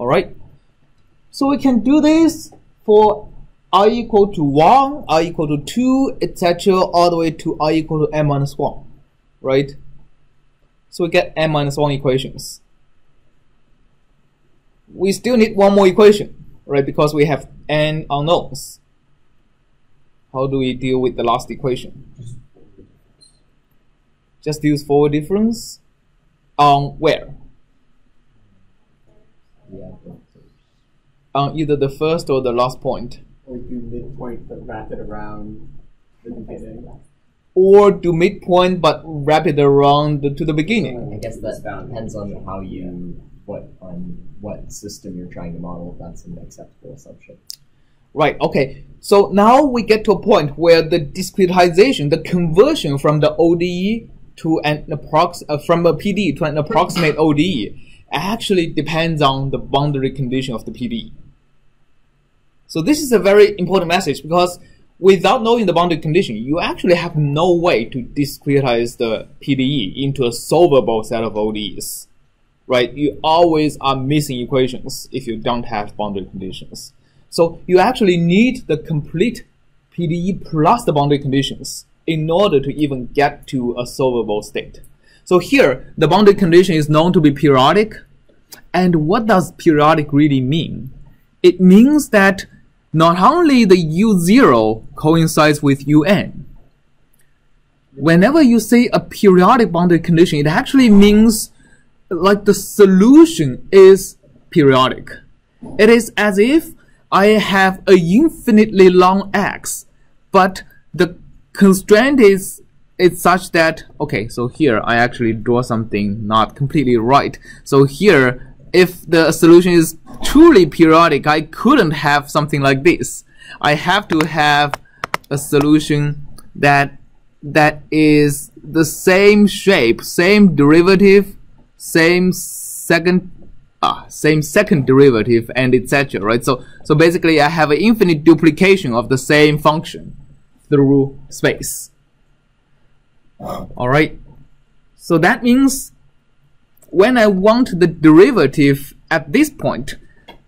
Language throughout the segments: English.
Alright? So we can do this for i equal to 1, i equal to 2, etc. all the way to i equal to n minus 1. Right? So we get n minus 1 equations. We still need one more equation, right? Because we have n unknowns. How do we deal with the last equation? Just use forward difference on where? Yeah. On either the first or the last point. Or do midpoint but wrap it around the beginning. Or do midpoint but wrap it around the, to the beginning. I guess that depends on how you what on what system you're trying to model. If that's an acceptable assumption. Right, okay. So now we get to a point where the discretization, the conversion from the ODE to an approx uh, from a PD to an approximate ODE actually depends on the boundary condition of the PD. So this is a very important message because without knowing the boundary condition, you actually have no way to discretize the PDE into a solvable set of ODEs. Right? You always are missing equations if you don't have boundary conditions. So you actually need the complete PDE plus the boundary conditions in order to even get to a solvable state. So here, the boundary condition is known to be periodic. And what does periodic really mean? It means that not only the U0 coincides with UN, whenever you say a periodic boundary condition, it actually means like the solution is periodic. It is as if I have a infinitely long x, but the constraint is it's such that okay so here I actually draw something not completely right. So here if the solution is truly periodic I couldn't have something like this. I have to have a solution that that is the same shape same derivative same second ah, same second derivative and etc right? So so basically I have an infinite duplication of the same function through space Alright, so that means when I want the derivative at this point,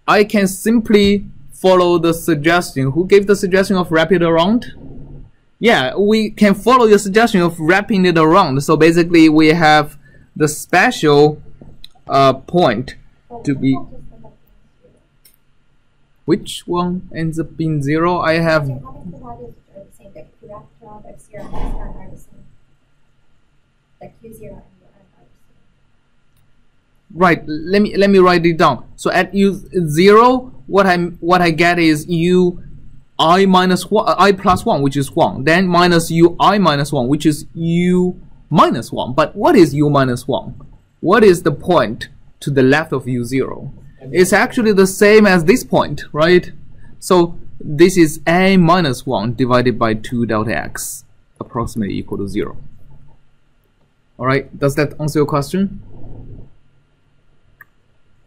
I can simply follow the suggestion. Who gave the suggestion of wrap it around? Yeah, we can follow your suggestion of wrapping it around. So basically we have the special uh, point to be which one ends up being zero? I have right let me let me write it down. So at u zero what i'm what i get is u i minus one uh, i plus one which is one. Then minus u i minus one which is u minus one. But what is u minus one? What is the point to the left of u zero? It's actually the same as this point right? So this is a minus 1 divided by 2 delta x approximately equal to 0 alright does that answer your question?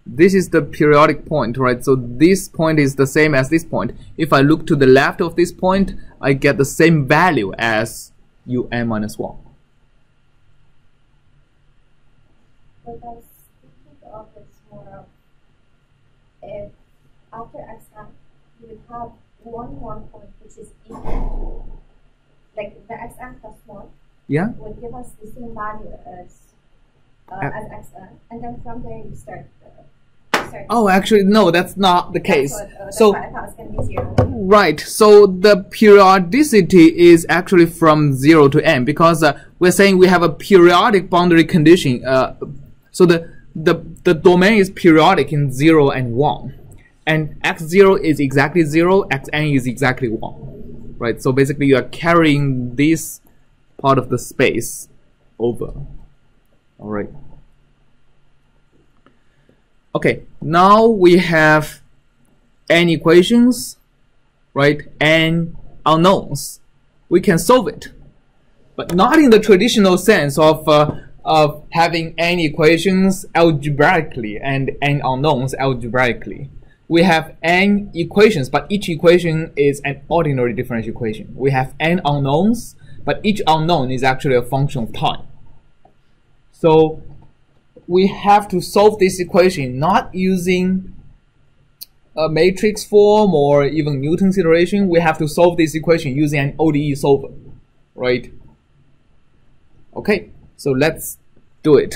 This is the periodic point right? So this point is the same as this point. If I look to the left of this point I get the same value as un minus 1 But thinking of it's more of if after xn you have one one point which is equal like the xn plus one yeah would give us the same value as uh, Uh, as xn and then from there you start uh, start oh actually no that's not the case what, uh, so why I thought it's gonna be zero. Right. So the periodicity is actually from 0 to n because uh, we're saying we have a periodic boundary condition. Uh, so the, the, the domain is periodic in 0 and 1. And x0 is exactly 0, xn is exactly 1. Right. So basically you are carrying this part of the space over. Alright. Okay. Now we have n equations right, and unknowns, we can solve it. But not in the traditional sense of, uh, of having n equations algebraically and n unknowns algebraically. We have n equations, but each equation is an ordinary differential equation. We have n unknowns, but each unknown is actually a function of time. So we have to solve this equation not using a matrix form or even Newton's iteration, we have to solve this equation using an ODE solver, right? Okay, so let's do it.